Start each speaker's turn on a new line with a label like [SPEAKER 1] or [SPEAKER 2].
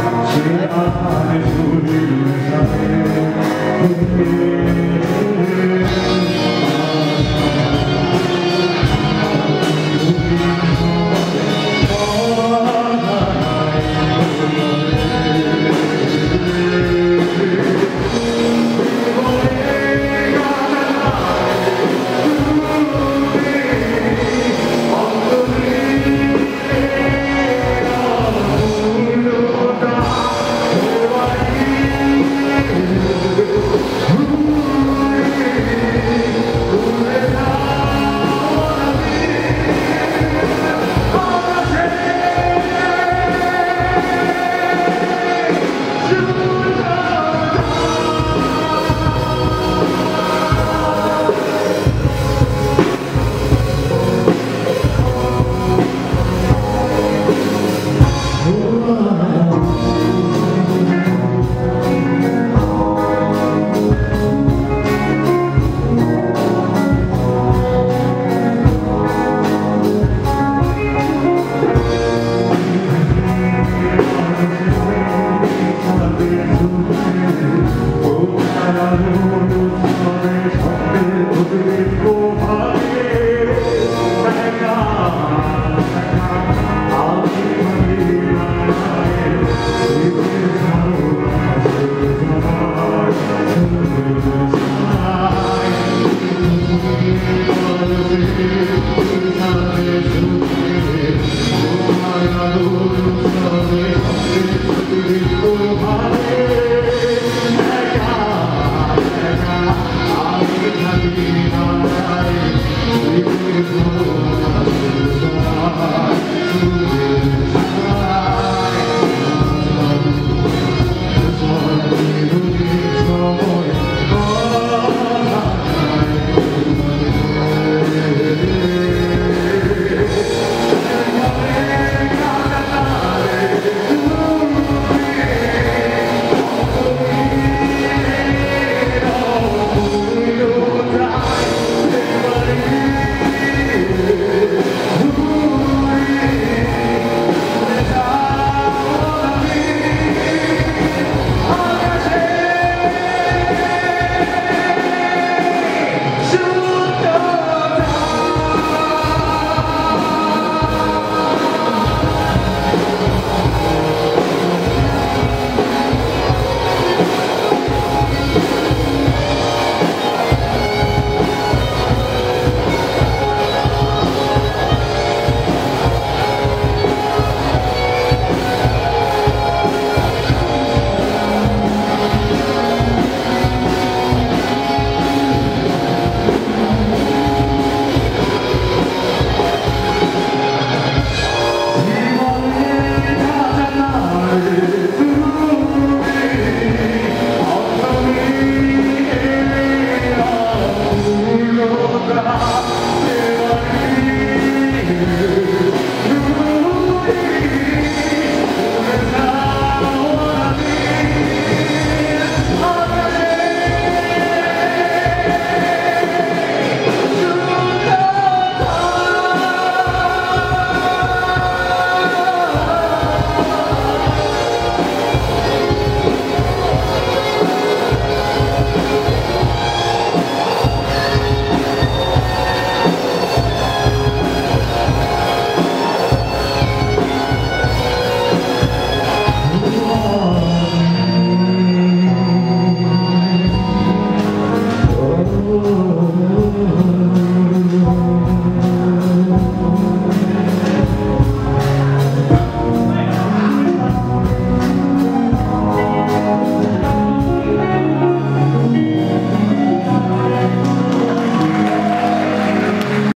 [SPEAKER 1] 제 안에 불러